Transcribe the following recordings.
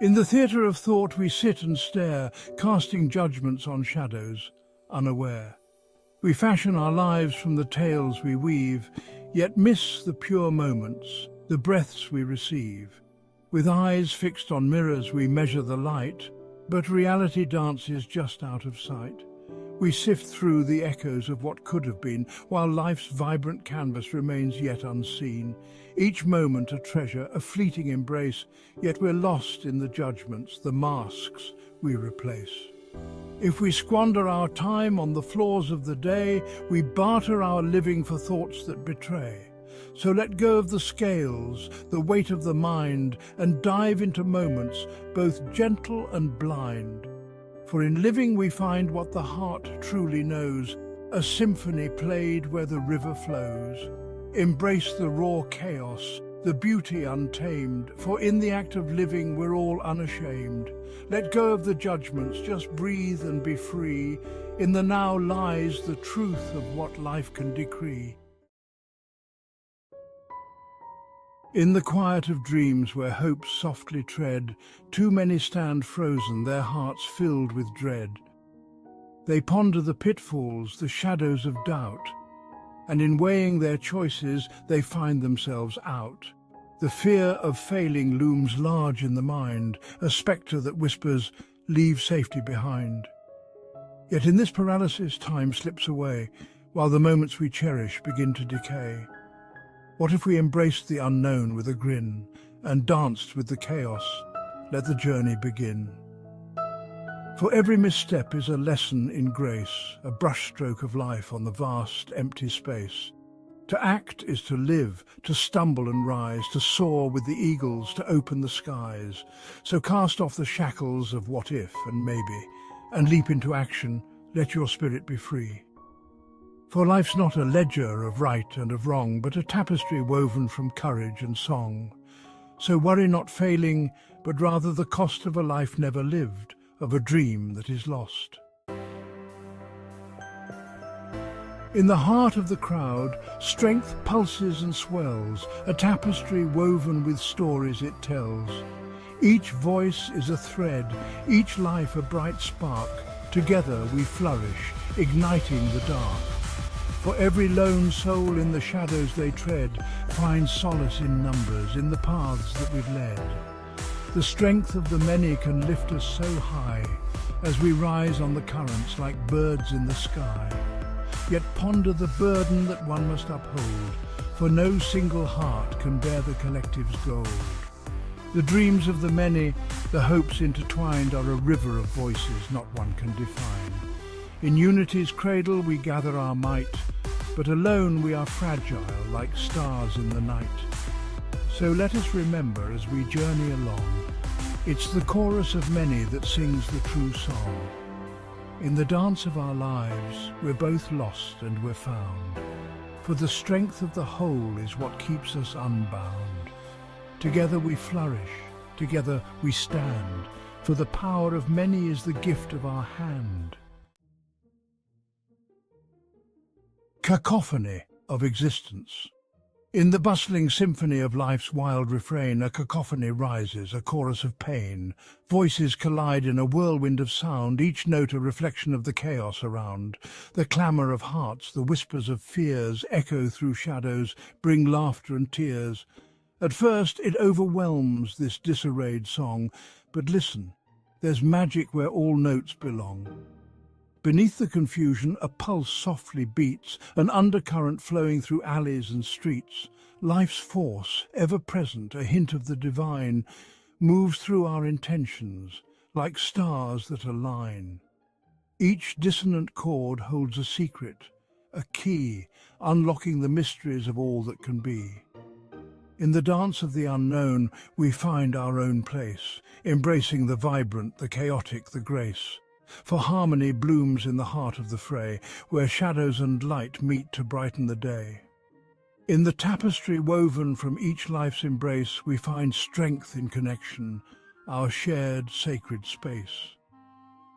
In the theatre of thought we sit and stare, casting judgments on shadows, unaware. We fashion our lives from the tales we weave, yet miss the pure moments, the breaths we receive. With eyes fixed on mirrors we measure the light, but reality dances just out of sight. We sift through the echoes of what could have been, while life's vibrant canvas remains yet unseen. Each moment a treasure, a fleeting embrace, yet we're lost in the judgments, the masks we replace. If we squander our time on the flaws of the day, we barter our living for thoughts that betray. So let go of the scales, the weight of the mind, and dive into moments both gentle and blind. For in living we find what the heart truly knows, a symphony played where the river flows. Embrace the raw chaos, the beauty untamed, for in the act of living we're all unashamed. Let go of the judgments, just breathe and be free. In the now lies the truth of what life can decree. In the quiet of dreams where hopes softly tread, too many stand frozen, their hearts filled with dread. They ponder the pitfalls, the shadows of doubt, and in weighing their choices they find themselves out. The fear of failing looms large in the mind, a spectre that whispers, leave safety behind. Yet in this paralysis time slips away, while the moments we cherish begin to decay. What if we embraced the unknown with a grin and danced with the chaos? Let the journey begin. For every misstep is a lesson in grace, a brushstroke of life on the vast, empty space. To act is to live, to stumble and rise, to soar with the eagles, to open the skies. So cast off the shackles of what if and maybe, and leap into action, let your spirit be free. For life's not a ledger of right and of wrong, but a tapestry woven from courage and song. So worry not failing, but rather the cost of a life never lived, of a dream that is lost. In the heart of the crowd, strength pulses and swells, a tapestry woven with stories it tells. Each voice is a thread, each life a bright spark. Together we flourish, igniting the dark. For every lone soul in the shadows they tread finds solace in numbers, in the paths that we've led. The strength of the many can lift us so high as we rise on the currents like birds in the sky. Yet ponder the burden that one must uphold, for no single heart can bear the collective's gold. The dreams of the many, the hopes intertwined are a river of voices not one can define. In unity's cradle we gather our might, but alone we are fragile like stars in the night. So let us remember as we journey along, it's the chorus of many that sings the true song. In the dance of our lives, we're both lost and we're found. For the strength of the whole is what keeps us unbound. Together we flourish, together we stand, for the power of many is the gift of our hand. Cacophony of existence. In the bustling symphony of life's wild refrain, a cacophony rises, a chorus of pain. Voices collide in a whirlwind of sound, each note a reflection of the chaos around. The clamour of hearts, the whispers of fears, echo through shadows, bring laughter and tears. At first it overwhelms this disarrayed song, but listen, there's magic where all notes belong. Beneath the confusion, a pulse softly beats, an undercurrent flowing through alleys and streets. Life's force, ever present, a hint of the divine, moves through our intentions, like stars that align. Each dissonant chord holds a secret, a key, unlocking the mysteries of all that can be. In the dance of the unknown, we find our own place, embracing the vibrant, the chaotic, the grace for harmony blooms in the heart of the fray, where shadows and light meet to brighten the day. In the tapestry woven from each life's embrace, we find strength in connection, our shared sacred space.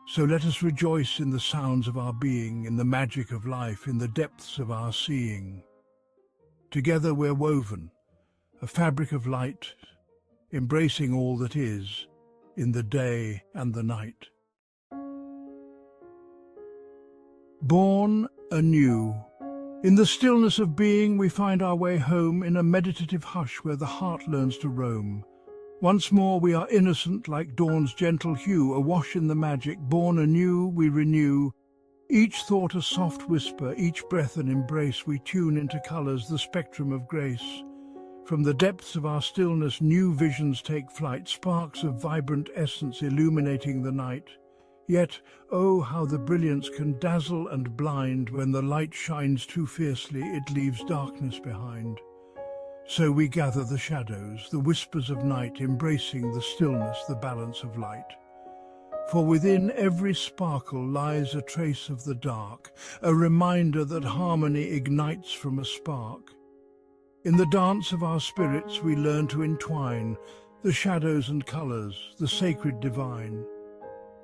So let us rejoice in the sounds of our being, in the magic of life, in the depths of our seeing. Together we're woven, a fabric of light, embracing all that is, in the day and the night. Born anew. In the stillness of being we find our way home in a meditative hush where the heart learns to roam. Once more we are innocent like dawn's gentle hue, awash in the magic, born anew we renew. Each thought a soft whisper, each breath an embrace, we tune into colours the spectrum of grace. From the depths of our stillness new visions take flight, sparks of vibrant essence illuminating the night. Yet, oh, how the brilliance can dazzle and blind when the light shines too fiercely, it leaves darkness behind. So we gather the shadows, the whispers of night, embracing the stillness, the balance of light. For within every sparkle lies a trace of the dark, a reminder that harmony ignites from a spark. In the dance of our spirits we learn to entwine the shadows and colours, the sacred divine.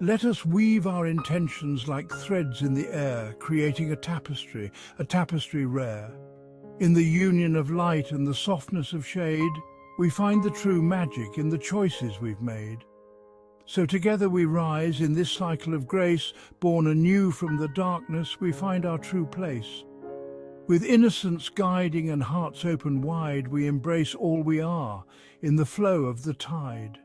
Let us weave our intentions like threads in the air, creating a tapestry, a tapestry rare. In the union of light and the softness of shade, we find the true magic in the choices we've made. So together we rise in this cycle of grace, born anew from the darkness, we find our true place. With innocence guiding and hearts open wide, we embrace all we are in the flow of the tide.